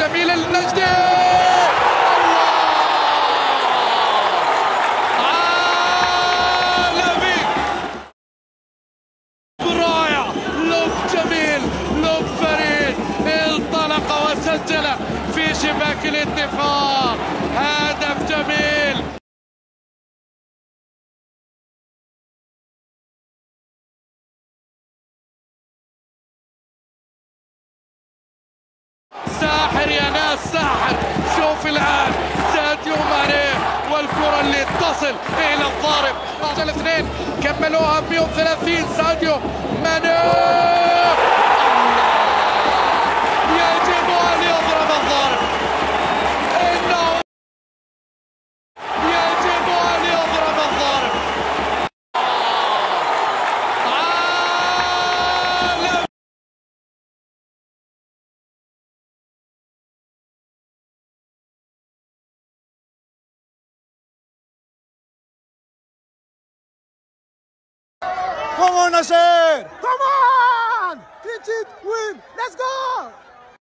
جميلة للنجدي عالمي! رائع! لوب جميل! لوب فريد! انطلق وسجل في شباك الاتفاق يا ناس ساحر. شوف الآن ساديو ماني والكرة اللي تصل إلى الضارب. رجل اثنين كملوها 130 ساديو ماني! ¡Vamos a nacer! ¡Vamos!